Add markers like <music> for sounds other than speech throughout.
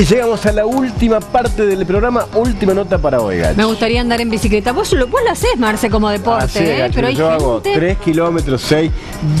Y llegamos a la última parte del programa, última nota para hoy, Gachi. Me gustaría andar en bicicleta. Vos lo, vos lo hacés, Marce, como deporte, Así es, ¿eh? Gachi, Pero hay yo hago gente... 3 kilómetros, 6,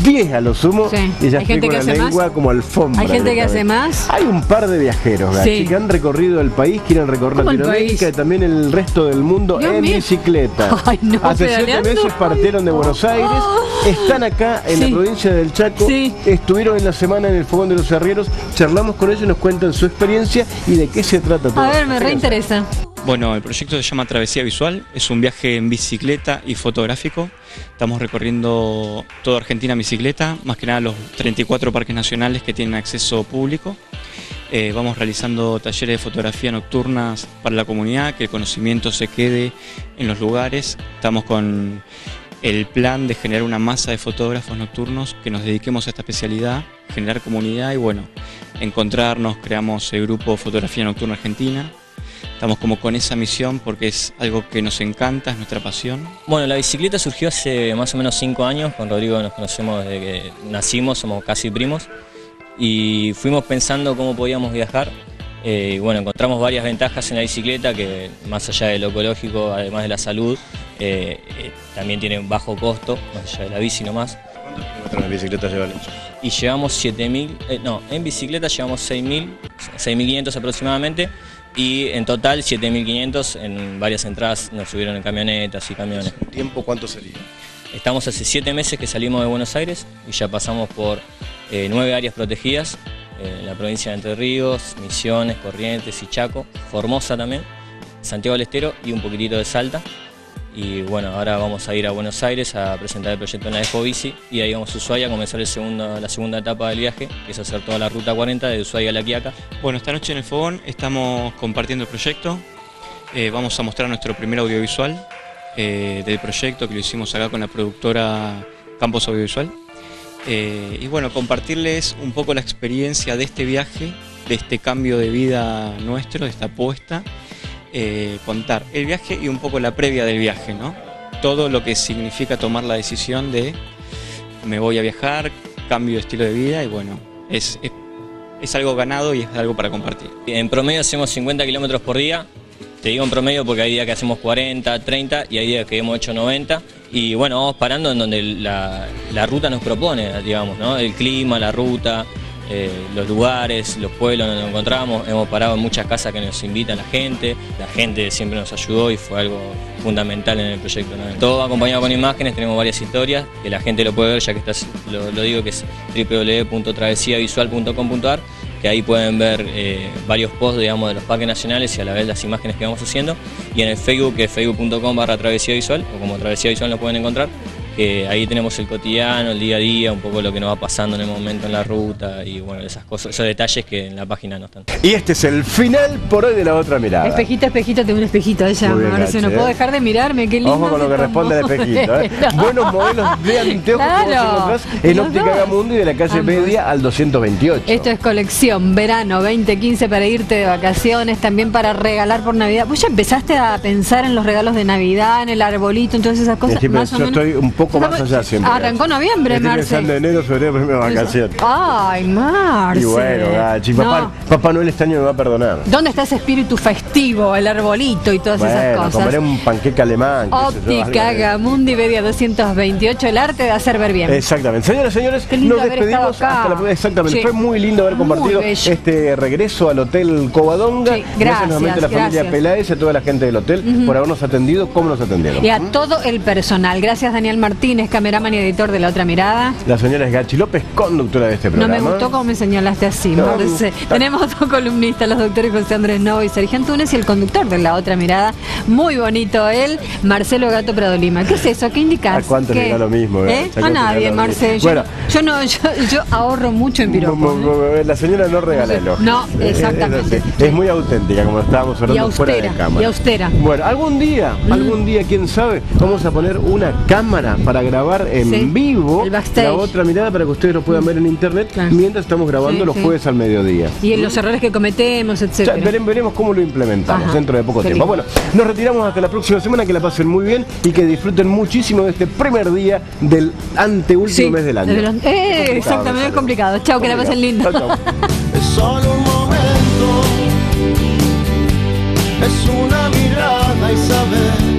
10 a lo sumo. Sí. Y ya Hay estoy gente con que la hace lengua más. como alfombra. Hay gente que hace más. Hay un par de viajeros, Gachi, Sí. que han recorrido el país, quieren recorrer ¿Cómo el Latinoamérica y también el resto del mundo Dios en mío. bicicleta. <laughs> Ay, no, Hace siete meses partieron de Buenos Aires, Oh. están acá en la provincia del Chaco, estuvieron en la semana en el Fogón de los Arrieros, charlamos con ellos, nos cuentan su experiencia y de qué se trata todo. A ver, me reinteresa. Bueno, el proyecto se llama Travesía Visual, es un viaje en bicicleta y fotográfico. Estamos recorriendo toda Argentina en bicicleta, más que nada los 34 parques nacionales que tienen acceso público. Eh, vamos realizando talleres de fotografía nocturnas para la comunidad, que el conocimiento se quede en los lugares. Estamos con el plan de generar una masa de fotógrafos nocturnos que nos dediquemos a esta especialidad, generar comunidad y bueno, encontrarnos, creamos el grupo Fotografía Nocturna Argentina. Estamos como con esa misión porque es algo que nos encanta, es nuestra pasión. Bueno, la bicicleta surgió hace más o menos cinco años. Con Rodrigo nos conocemos desde que nacimos, somos casi primos. Y fuimos pensando cómo podíamos viajar. Eh, bueno, encontramos varias ventajas en la bicicleta que más allá de lo ecológico, además de la salud, eh, eh, también tiene un bajo costo, más allá de la bici nomás. ¿Cuántos kilómetros de bicicleta llevan? Y llevamos 7.000, eh, no, en bicicleta llevamos 6.000, 6.500 aproximadamente. Y en total 7.500 en varias entradas nos subieron en camionetas y camiones. ¿Tiempo cuánto sería? Estamos hace siete meses que salimos de Buenos Aires y ya pasamos por eh, nueve áreas protegidas eh, en la provincia de Entre Ríos, Misiones, Corrientes y Chaco, Formosa también, Santiago del Estero y un poquitito de Salta. Y bueno, ahora vamos a ir a Buenos Aires a presentar el proyecto en la Expo Bici y ahí vamos a Ushuaia a comenzar el segundo- la segunda etapa del viaje, que es hacer toda la ruta 40 de Ushuaia a La Quiaca. Bueno, esta noche en el Fogón estamos compartiendo el proyecto. Eh, vamos a mostrar nuestro primer audiovisual eh, del proyecto que lo hicimos acá con la productora Campos Audiovisual. Eh, y bueno, compartirles un poco la experiencia de este viaje, de este cambio de vida nuestro, de esta apuesta. Eh, contar el viaje y un poco la previa del viaje, ¿no? Todo lo que significa tomar la decisión de me voy a viajar, cambio de estilo de vida y bueno, es, es, algo ganado y es algo para compartir. En promedio hacemos 50 kilómetros por día. Te digo en promedio porque hay días que hacemos 40, 30 y hay días que hemos hecho 90. Y bueno, vamos parando en donde la, la ruta nos propone, digamos, ¿no? El clima, la ruta, eh, los lugares, los pueblos donde nos encontramos. Hemos parado en muchas casas que nos invitan la gente. La gente siempre nos ayudó y fue algo fundamental en el proyecto. ¿no? Todo acompañado con imágenes, tenemos varias historias que la gente lo puede ver, ya que está, lo, digo que es www.travesiavisual.com.ar que ahí pueden ver eh, varios posts digamos, de los parques nacionales y a la vez las imágenes que vamos haciendo. Y en el Facebook, que es facebook.com barra travesía visual, o como travesía visual lo pueden encontrar, que ahí tenemos el cotidiano, el día a día, un poco lo que nos va pasando en el momento en la ruta y bueno, esas cosas, esos detalles que en la página no están. Y este es el final por hoy de la otra mirada. Espejito, espejito, tengo un espejito ella. Bien, Marce, no puedo ¿eh? dejar de mirarme, qué lindo. Ojo con lo se que responde el espejito. ¿eh? Bueno. Buenos modelos de anteojos Claro. encontrás en Los Óptica dos. Gamundi de la calle Ambos. Media al 228. Esto es colección verano 2015 para irte de vacaciones, también para regalar por Navidad. ¿Vos ya empezaste a pensar en los regalos de Navidad, en el arbolito, en todas esas cosas? Más o yo menos? estoy un poco más Estamos- allá siempre. Arrancó noviembre, Estoy Marce. pensando en enero, febrero, primera vacación. Ay, Marce. Y bueno, Gachi, papá, No. papá Noel este año me va a perdonar. ¿Dónde está ese espíritu festivo, el arbolito y todas esas cosas? comeré un panqueque alemán. Óptica Gamundi Media 228, el arte de hacer ver bien. Exactamente. Señoras y señores, Qué lindo nos haber despedimos acá. hasta la Exactamente. Sí. Fue muy lindo haber compartido este regreso al Hotel Covadonga. Sí, gracias, nuevamente a la familia. Peláez y a toda la gente del hotel por habernos atendido como nos atendieron. Y a todo el personal. Gracias, Daniel Martínez, cameraman y editor de La Otra Mirada. La señora es Gachi López, conductora de este No programa. me gustó cómo me señalaste así, No, Tenemos dos columnistas, los doctores José Andrés Novo y Sergio Antunes y el conductor de La Otra Mirada. Muy bonito él, Marcelo Gato Prado Lima. ¿Qué es eso? ¿Qué indicas? ¿A cuánto le ¿Qué? da lo mismo, ¿Eh? ¿A le nadie, lo Marce. mismo? Yo, Bueno. yo no, yo, yo ahorro mucho en piropos. ¿eh? La señora no regala elogios. No, exactamente. Es, muy auténtica, como estábamos Y hablando fuera de austera, cámara. y austera. Mm. Bueno, algún día, algún día, quién sabe, vamos a poner una cámara para grabar en Sí, vivo la otra mirada para que ustedes lo puedan ver en internet Claro. mientras estamos grabando Sí, los sí. jueves al mediodía. Y en los errores que cometemos, vere- veremos cómo lo implementamos Ajá. dentro de poco tiempo. Bueno, nos retiramos hasta la próxima semana, que la pasen muy bien y que disfruten muchísimo de este primer día del anteúltimo mes del año. Eh, exactamente, es complicado. Chao, que la pasen lindo. Chau, chau. <laughs> es solo un momento, es una mirada y saber.